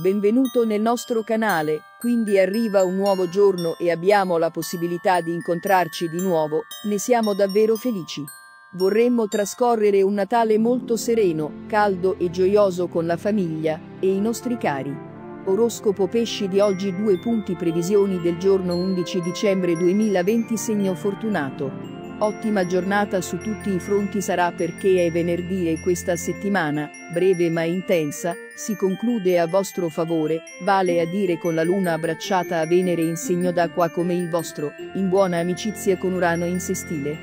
Benvenuto nel nostro canale, quindi arriva un nuovo giorno e abbiamo la possibilità di incontrarci di nuovo, ne siamo davvero felici. Vorremmo trascorrere un Natale molto sereno, caldo e gioioso con la famiglia e i nostri cari. Oroscopo pesci di oggi due punti previsioni del giorno 11 dicembre 2020 segno fortunato. Ottima giornata su tutti i fronti sarà perché è venerdì e questa settimana, breve ma intensa, si conclude a vostro favore, vale a dire con la luna abbracciata a Venere in segno d'acqua come il vostro, in buona amicizia con Urano in sestile.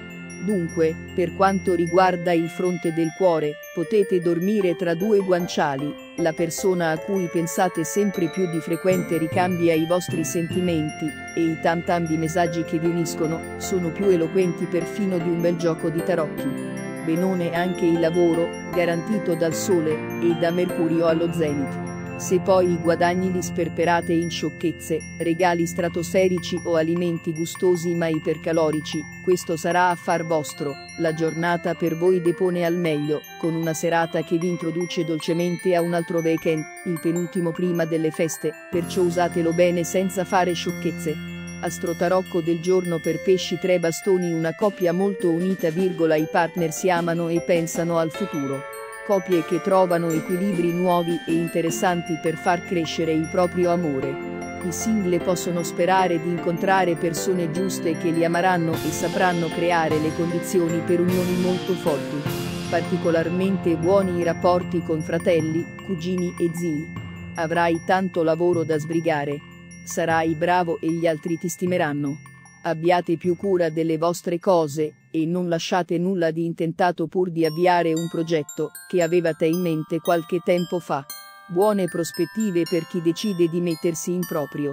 Dunque, per quanto riguarda il fronte del cuore, potete dormire tra due guanciali, la persona a cui pensate sempre più di frequente ricambia i vostri sentimenti, e i tam tam di messaggi che vi uniscono, sono più eloquenti perfino di un bel gioco di tarocchi. Benone anche il lavoro, garantito dal Sole, e da Mercurio allo zenith. Se poi i guadagni li sperperate in sciocchezze, regali stratosferici o alimenti gustosi ma ipercalorici, questo sarà affar vostro, la giornata per voi depone al meglio, con una serata che vi introduce dolcemente a un altro weekend, il penultimo prima delle feste, perciò usatelo bene senza fare sciocchezze. Astrotarocco del giorno per pesci tre bastoni una coppia molto unita virgola i partner si amano e pensano al futuro coppie che trovano equilibri nuovi e interessanti per far crescere il proprio amore. I single possono sperare di incontrare persone giuste che li amaranno e sapranno creare le condizioni per unioni molto forti. Particolarmente buoni i rapporti con fratelli, cugini e zii. Avrai tanto lavoro da sbrigare. Sarai bravo e gli altri ti stimeranno. Abbiate più cura delle vostre cose, e non lasciate nulla di intentato pur di avviare un progetto che avevate in mente qualche tempo fa. Buone prospettive per chi decide di mettersi in proprio.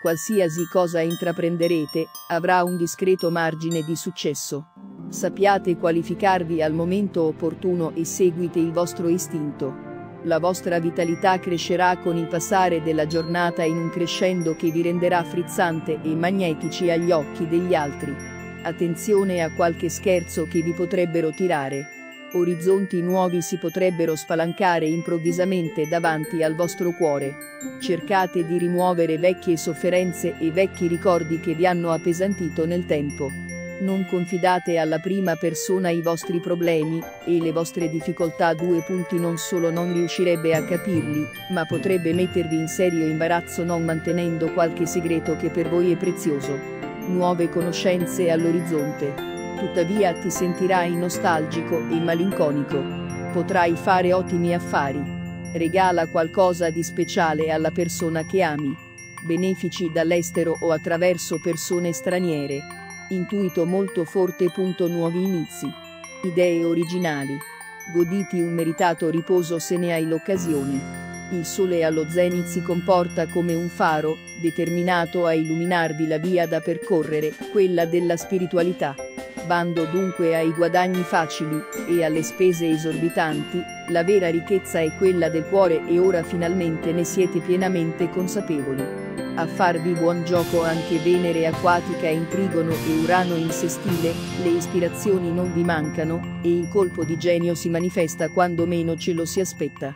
Qualsiasi cosa intraprenderete avrà un discreto margine di successo. Sappiate qualificarvi al momento opportuno e seguite il vostro istinto. La vostra vitalità crescerà con il passare della giornata in un crescendo che vi renderà frizzante e magnetici agli occhi degli altri. Attenzione a qualche scherzo che vi potrebbero tirare. Orizzonti nuovi si potrebbero spalancare improvvisamente davanti al vostro cuore. Cercate di rimuovere vecchie sofferenze e vecchi ricordi che vi hanno appesantito nel tempo. Non confidate alla prima persona i vostri problemi e le vostre difficoltà. Due punti non solo non riuscirebbe a capirli, ma potrebbe mettervi in serio imbarazzo non mantenendo qualche segreto che per voi è prezioso nuove conoscenze all'orizzonte. Tuttavia ti sentirai nostalgico e malinconico. Potrai fare ottimi affari. Regala qualcosa di speciale alla persona che ami. Benefici dall'estero o attraverso persone straniere. Intuito molto forte. Nuovi inizi. Idee originali. Goditi un meritato riposo se ne hai l'occasione. Il sole allo zenit si comporta come un faro, determinato a illuminarvi la via da percorrere, quella della spiritualità. Bando dunque ai guadagni facili e alle spese esorbitanti, la vera ricchezza è quella del cuore e ora finalmente ne siete pienamente consapevoli. A farvi buon gioco anche Venere acquatica in trigono e Urano in sestile, le ispirazioni non vi mancano, e il colpo di genio si manifesta quando meno ce lo si aspetta.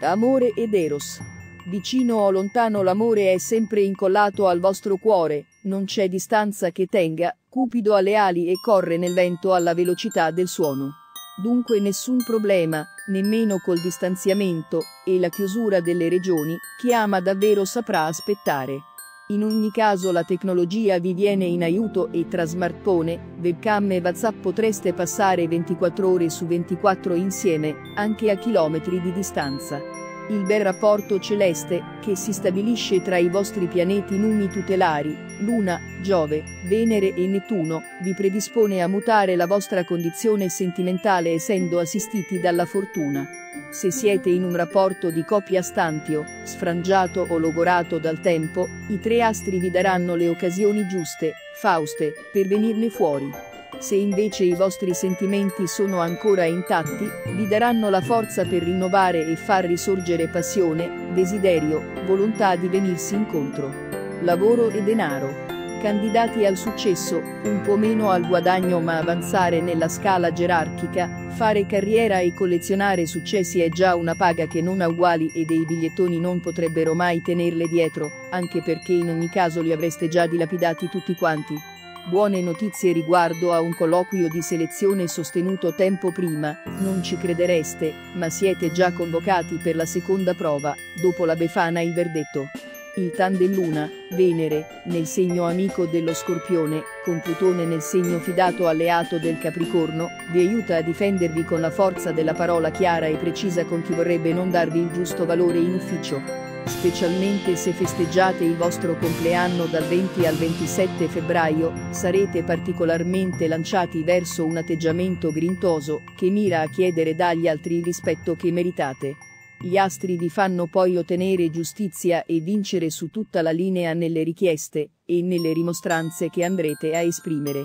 Amore ed Eros. Vicino o lontano l'amore è sempre incollato al vostro cuore, non c'è distanza che tenga, Cupido ha le ali e corre nel vento alla velocità del suono. Dunque nessun problema, nemmeno col distanziamento e la chiusura delle regioni, chi ama davvero saprà aspettare. In ogni caso la tecnologia vi viene in aiuto e tra smartphone, webcam e WhatsApp potreste passare 24 ore su 24 insieme, anche a chilometri di distanza. Il bel rapporto celeste, che si stabilisce tra i vostri pianeti numi tutelari, Luna, Giove, Venere e Nettuno, vi predispone a mutare la vostra condizione sentimentale essendo assistiti dalla fortuna. Se siete in un rapporto di coppia stantio, sfrangiato o logorato dal tempo, i tre astri vi daranno le occasioni giuste, Fauste, per venirne fuori. Se invece i vostri sentimenti sono ancora intatti, vi daranno la forza per rinnovare e far risorgere passione, desiderio, volontà di venirsi incontro. Lavoro e denaro. Candidati al successo, un po' meno al guadagno ma avanzare nella scala gerarchica, fare carriera e collezionare successi è già una paga che non ha uguali e dei bigliettoni non potrebbero mai tenerle dietro, anche perché in ogni caso li avreste già dilapidati tutti quanti. Buone notizie riguardo a un colloquio di selezione sostenuto tempo prima, non ci credereste, ma siete già convocati per la seconda prova, dopo la Befana il verdetto. Il tandem Luna, Venere, nel segno amico dello Scorpione, con Plutone nel segno fidato alleato del Capricorno, vi aiuta a difendervi con la forza della parola chiara e precisa con chi vorrebbe non darvi il giusto valore in ufficio. Specialmente se festeggiate il vostro compleanno dal 20 al 27 febbraio, sarete particolarmente lanciati verso un atteggiamento grintoso, che mira a chiedere dagli altri il rispetto che meritate. Gli astri vi fanno poi ottenere giustizia e vincere su tutta la linea nelle richieste e nelle rimostranze che andrete a esprimere.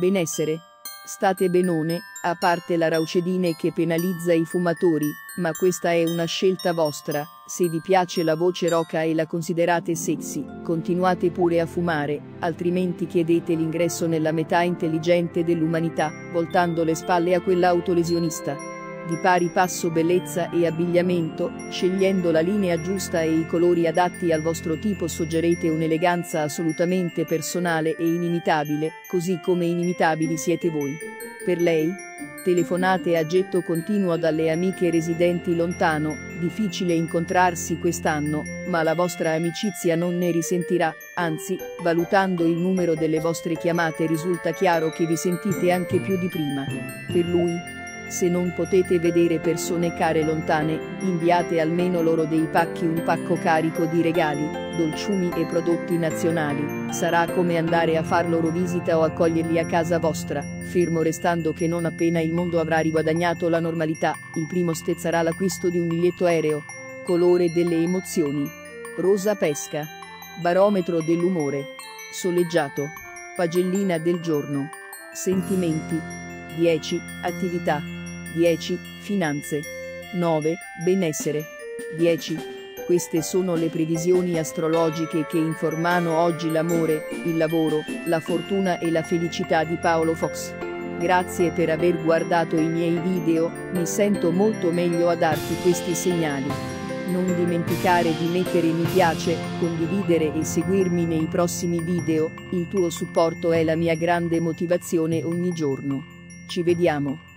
Benessere. State benone, a parte la raucedine che penalizza i fumatori, ma questa è una scelta vostra, se vi piace la voce roca e la considerate sexy, continuate pure a fumare, altrimenti chiedete l'ingresso nella metà intelligente dell'umanità, voltando le spalle a quell'autolesionista di pari passo bellezza e abbigliamento, scegliendo la linea giusta e i colori adatti al vostro tipo soggerete un'eleganza assolutamente personale e inimitabile, così come inimitabili siete voi. Per lei? Telefonate a getto continuo dalle amiche residenti lontano, difficile incontrarsi quest'anno, ma la vostra amicizia non ne risentirà, anzi, valutando il numero delle vostre chiamate risulta chiaro che vi sentite anche più di prima. Per lui? Se non potete vedere persone care lontane, inviate almeno loro dei pacchi un pacco carico di regali, dolciumi e prodotti nazionali. Sarà come andare a far loro visita o accoglierli a casa vostra, fermo restando che non appena il mondo avrà riguadagnato la normalità, il primo stezzerà l'acquisto di un biglietto aereo. Colore delle emozioni. Rosa pesca. Barometro dell'umore. Soleggiato. Pagellina del giorno. Sentimenti. 10. Attività. 10. Finanze. 9. Benessere. 10. Queste sono le previsioni astrologiche che informano oggi l'amore, il lavoro, la fortuna e la felicità di Paolo Fox. Grazie per aver guardato i miei video, mi sento molto meglio a darti questi segnali. Non dimenticare di mettere mi piace, condividere e seguirmi nei prossimi video, il tuo supporto è la mia grande motivazione ogni giorno. Ci vediamo.